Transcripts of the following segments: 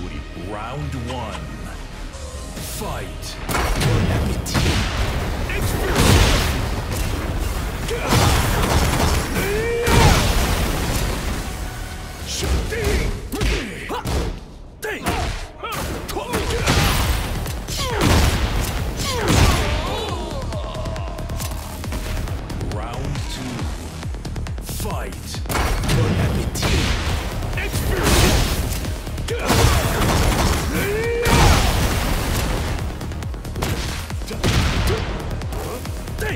우리 라운드 원 Round two. Fight. Bon appetit. Experience.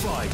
Fight.